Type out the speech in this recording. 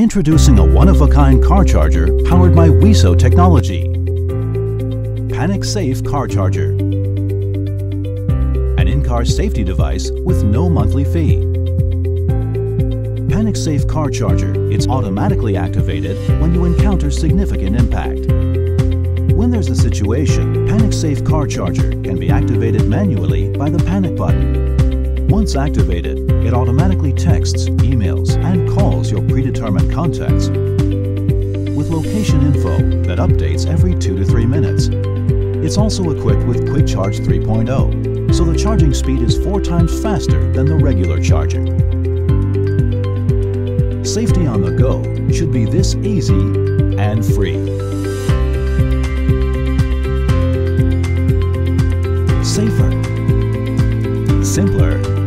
Introducing a one-of-a-kind car charger powered by WISO technology. Panic Safe Car Charger. An in-car safety device with no monthly fee. Panic Safe Car Charger. It's automatically activated when you encounter significant impact. Situation, Panic Safe Car Charger can be activated manually by the panic button. Once activated, it automatically texts, emails, and calls your predetermined contacts with location info that updates every 2 to 3 minutes. It's also equipped with Quick Charge 3.0, so the charging speed is four times faster than the regular charger. Safety on the go should be this easy and free. Safer, simpler,